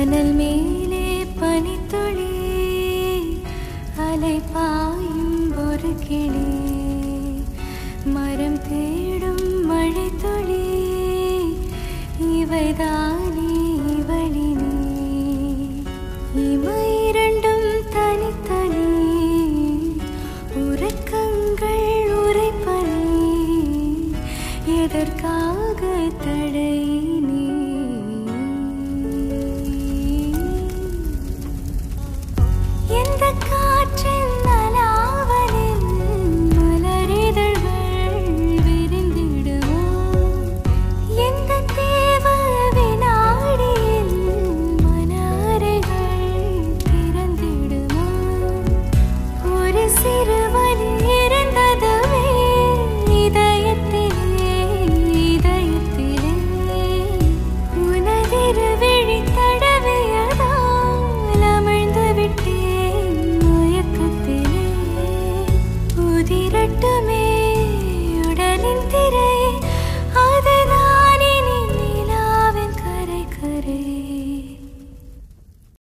மணல் மேலே பனித்துளி அலை பாயும் ஒரு கிளி. மரம் தேடும் மழை துளி இவைதானே இவளினே. இமை இரண்டும் தனித்தனி உறக்கங்கள் உரைப்பனி எதற்காக தடை? உதிரட்டுமே.